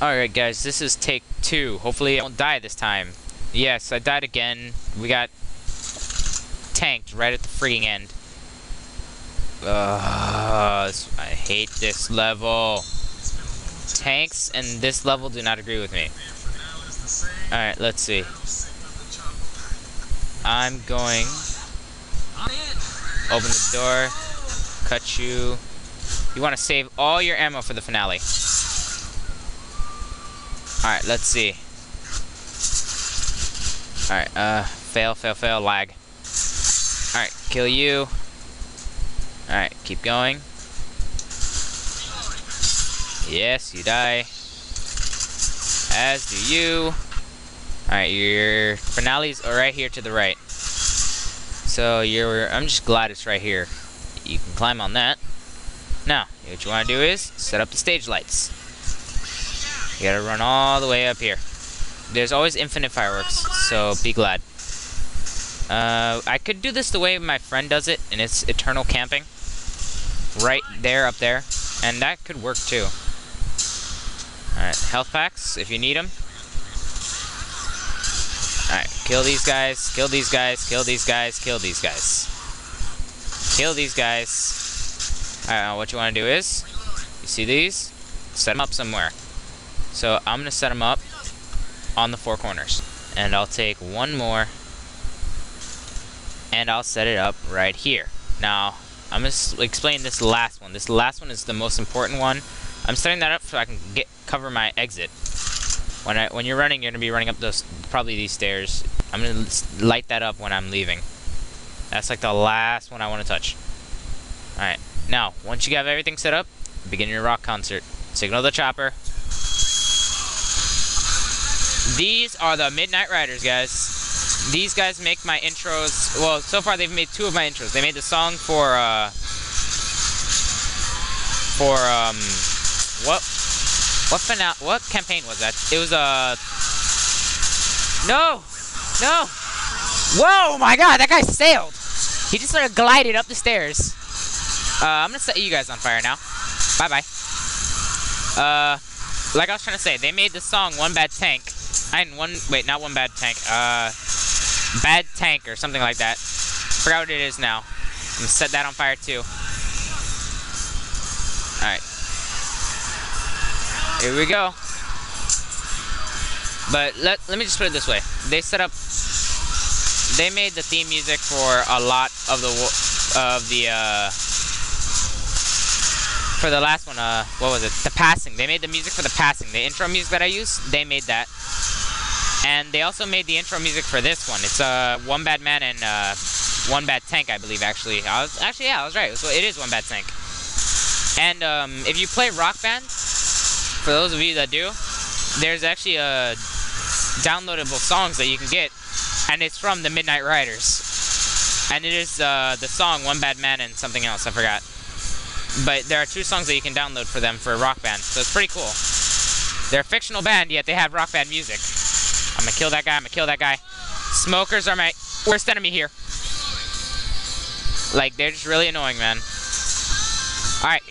Alright guys, this is take two. Hopefully I won't die this time. Yes, I died again. We got tanked right at the freaking end. Ugh, I hate this level. Tanks and this level do not agree with me. Alright, let's see. I'm going... Open the door. Cut you. You want to save all your ammo for the finale. Alright, let's see. Alright, uh, fail, fail, fail, lag. Alright, kill you. Alright, keep going. Yes, you die. As do you. Alright, your finale's are right here to the right. So you're, I'm just glad it's right here. You can climb on that. Now, what you want to do is set up the stage lights. You gotta run all the way up here. There's always infinite fireworks, so be glad. Uh, I could do this the way my friend does it, and it's eternal camping. Right there, up there. And that could work too. Alright, health packs, if you need them. Alright, kill these guys, kill these guys, kill these guys, kill these guys. Kill these guys. Alright, what you want to do is, you see these? Set them up somewhere. So I'm going to set them up on the four corners. And I'll take one more and I'll set it up right here. Now, I'm going to explain this last one. This last one is the most important one. I'm setting that up so I can get cover my exit. When I when you're running, you're going to be running up those probably these stairs. I'm going to light that up when I'm leaving. That's like the last one I want to touch. Alright, now, once you have everything set up, begin your rock concert. Signal the chopper, these are the Midnight Riders, guys. These guys make my intros. Well, so far they've made two of my intros. They made the song for uh for um what what finale what campaign was that? It was a uh, no no. Whoa, my God, that guy sailed. He just sort of glided up the stairs. Uh, I'm gonna set you guys on fire now. Bye bye. Uh, like I was trying to say, they made the song "One Bad Tank." And one, wait, not one bad tank. Uh, bad tank or something like that. Forgot what it is now. I'm gonna set that on fire too. Alright. Here we go. But let, let me just put it this way. They set up, they made the theme music for a lot of the, of the, uh, for the last one, uh, what was it? The passing. They made the music for the passing. The intro music that I use, they made that. And they also made the intro music for this one. It's uh, One Bad Man and uh, One Bad Tank, I believe, actually. I was Actually, yeah, I was right. It is One Bad Tank. And um, if you play Rock Band, for those of you that do, there's actually a uh, downloadable songs that you can get, and it's from the Midnight Riders. And it is uh, the song One Bad Man and something else, I forgot. But there are two songs that you can download for them for a Rock Band, so it's pretty cool. They're a fictional band, yet they have Rock Band music. I'm gonna kill that guy. I'm gonna kill that guy. Smokers are my worst enemy here. Like, they're just really annoying, man. Alright.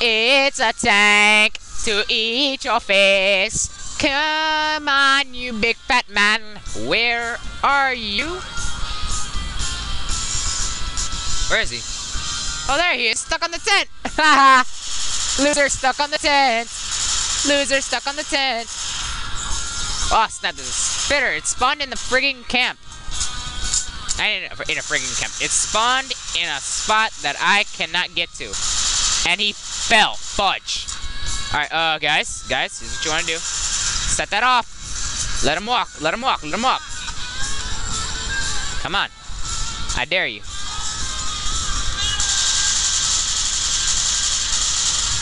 It's a tank to eat your face. Come on, you big fat man. Where are you? Where is he? Oh, there he is. Stuck on the tent. Loser stuck on the tent. Loser stuck on the tent. Oh, snap, there's a spitter. It spawned in the frigging camp. I in a, in a frigging camp. It spawned in a spot that I cannot get to. And he fell. Fudge. Alright, uh, guys. Guys, here's what you want to do. Set that off. Let him walk. Let him walk. Let him walk. Come on. I dare you.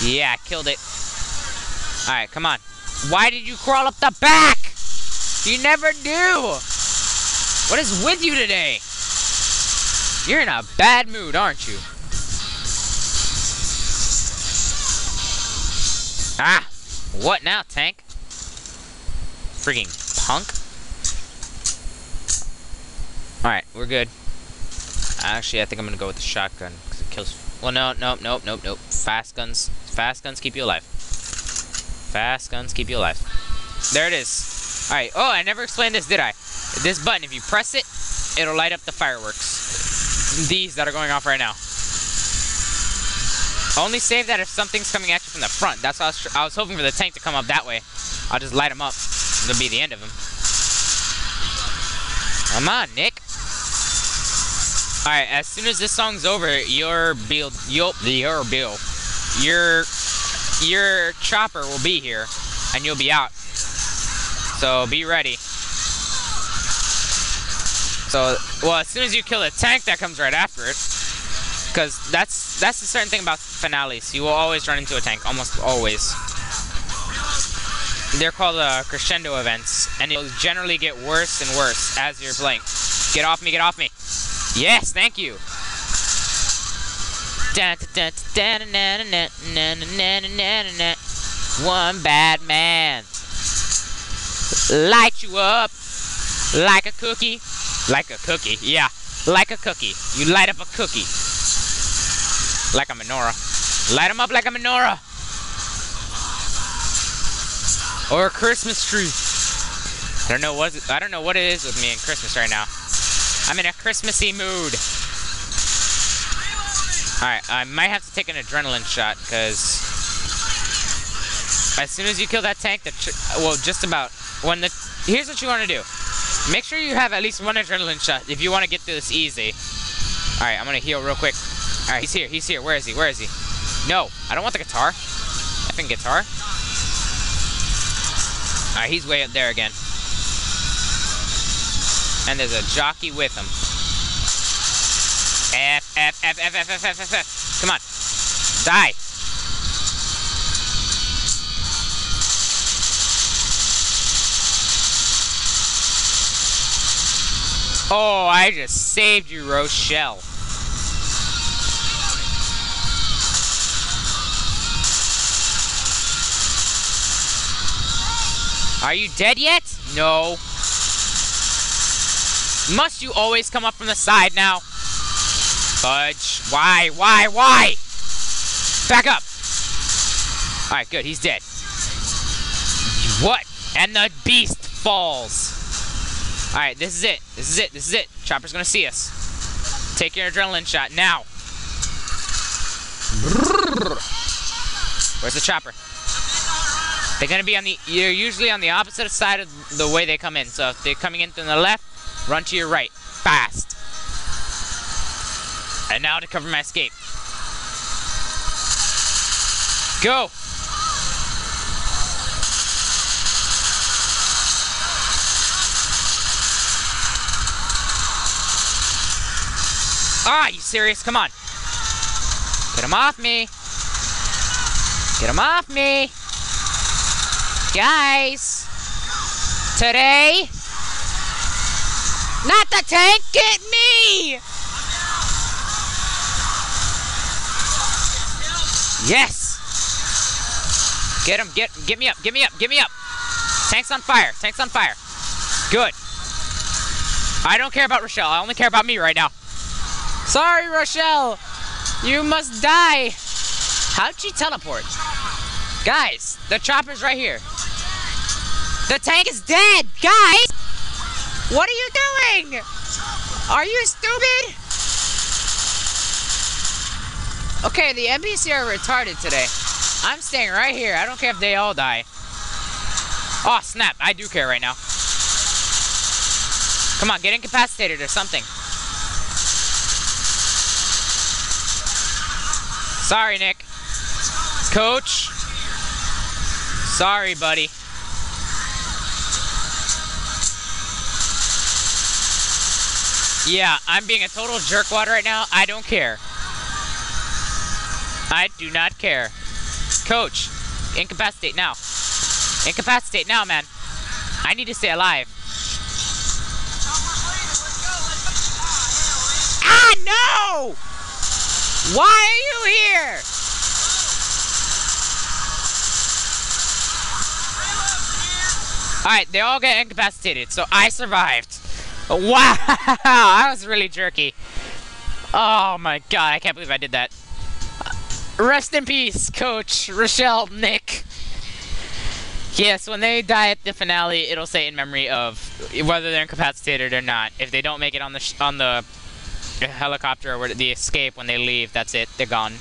Yeah, killed it. Alright, come on. Why did you crawl up the back? You never do. What is with you today? You're in a bad mood, aren't you? Ah! What now, tank? Freaking punk? Alright, we're good. Actually, I think I'm gonna go with the shotgun, because it kills... Well, no, no, no, no, nope. Fast guns Fast guns keep you alive. Fast guns keep you alive. There it is. Alright. Oh, I never explained this, did I? This button, if you press it, it'll light up the fireworks. These that are going off right now. Only save that if something's coming at you from the front. That's why I was, I was hoping for the tank to come up that way. I'll just light them up. It'll be the end of them. Come on, Nick. Alright, as soon as this song's over, your build, your, your build, your, your chopper will be here, and you'll be out. So be ready. So, well, as soon as you kill a tank, that comes right after it. Because that's that's a certain thing about finales. You will always run into a tank, almost always. They're called uh, crescendo events, and it'll generally get worse and worse as you're playing. Get off me, get off me. Yes, thank you. One bad man. Light you up like a cookie. Like a cookie, yeah. Like a cookie. You light up a cookie. Like a menorah. Light them up like a menorah. Or a Christmas tree. I don't know what I don't know what it is with me in Christmas right now. I'm in a Christmassy mood. Alright, I might have to take an adrenaline shot, because... As soon as you kill that tank, the well, just about... When the... Here's what you want to do. Make sure you have at least one adrenaline shot if you want to get through this easy. Alright, I'm going to heal real quick. Alright, he's here, he's here. Where is he? Where is he? No, I don't want the guitar. I think guitar. Alright, he's way up there again. And there's a jockey with him. F, F, F, F, F, F, F, F, F. Come on. Die. Oh, I just saved you, Rochelle. Are you dead yet? No. Must you always come up from the side now? Fudge. Why? Why? Why? Back up. Alright, good. He's dead. What? And the beast falls. Alright, this is it. This is it. This is it. Chopper's gonna see us. Take your adrenaline shot now. Where's the chopper? They're gonna be on the. You're usually on the opposite side of the way they come in. So if they're coming in from the left, run to your right, fast. And now to cover my escape. Go. Ah, you serious? Come on. Get him off me. Get him off me. Guys. Today. Not the tank, get me! Yes! Get him, get, get me up, get me up, get me up! Tank's on fire, tank's on fire. Good. I don't care about Rochelle, I only care about me right now. Sorry, Rochelle! You must die! How'd she teleport? Guys, the chopper's right here. The tank is dead! Guys! What are you doing? Are you stupid? Okay, the NPC are retarded today. I'm staying right here. I don't care if they all die. Oh, snap. I do care right now. Come on, get incapacitated or something. Sorry, Nick. Coach. Sorry, buddy. Yeah, I'm being a total jerkwad right now. I don't care. I do not care. Coach, incapacitate now. Incapacitate now, man. I need to stay alive. Ah, no! Why are you here? Alright, they all get incapacitated, so I survived. Wow, that was really jerky. Oh my god, I can't believe I did that. Rest in peace, Coach Rochelle Nick. Yes, when they die at the finale, it'll say in memory of whether they're incapacitated or not. If they don't make it on the on the helicopter or the escape when they leave, that's it. They're gone.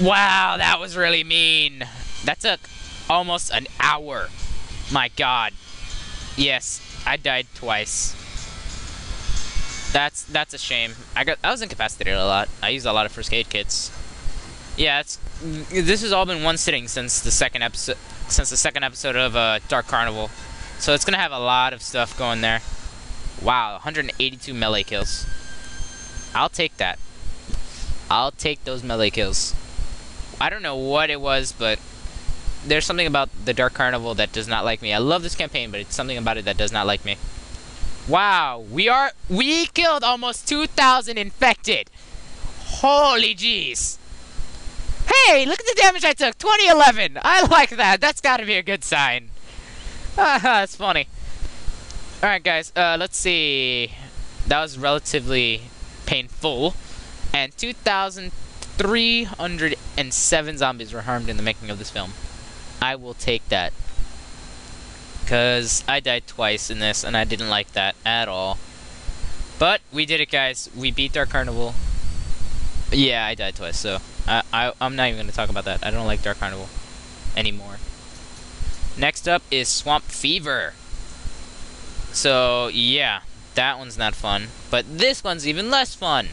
Wow, that was really mean. That took almost an hour. My God. Yes, I died twice. That's that's a shame. I got I was incapacitated a lot. I used a lot of first aid kits. Yeah, it's this has all been one sitting since the second episode since the second episode of uh, Dark Carnival. So it's gonna have a lot of stuff going there. Wow, 182 melee kills. I'll take that. I'll take those melee kills. I don't know what it was, but there's something about the Dark Carnival that does not like me. I love this campaign, but it's something about it that does not like me. Wow, we are we killed almost 2,000 infected. Holy jeez. Hey, look at the damage I took. 2011. I like that. That's got to be a good sign. that's funny. All right, guys. Uh, let's see. That was relatively painful, and 2,307 zombies were harmed in the making of this film. I will take that. Because I died twice in this, and I didn't like that at all. But we did it, guys. We beat Dark Carnival. Yeah, I died twice, so I, I, I'm not even to talk about that. I don't like Dark Carnival anymore. Next up is Swamp Fever. So, yeah, that one's not fun. But this one's even less fun.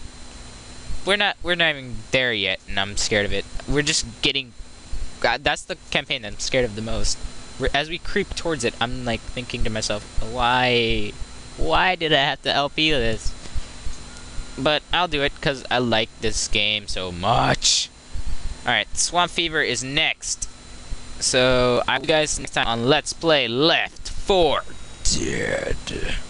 We're not we're not even there yet, and I'm scared of it. We're just getting... God, that's the campaign that I'm scared of the most. As we creep towards it, I'm like thinking to myself, why... Why did I have to LP this? But I'll do it because I like this game so much. Alright, Swamp Fever is next. So, I'll you guys next time on Let's Play Left 4 Dead 2.